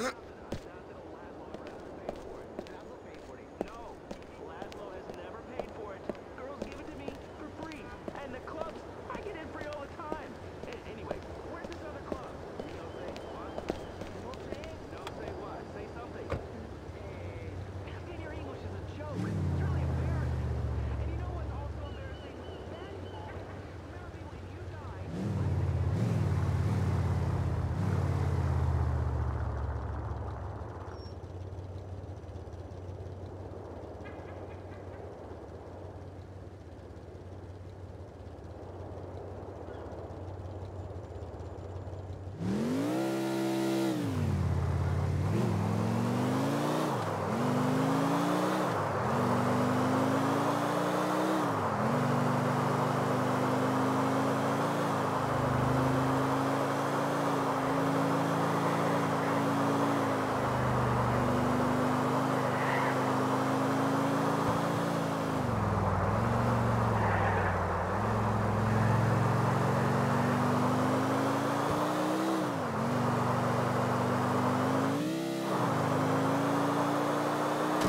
Huh?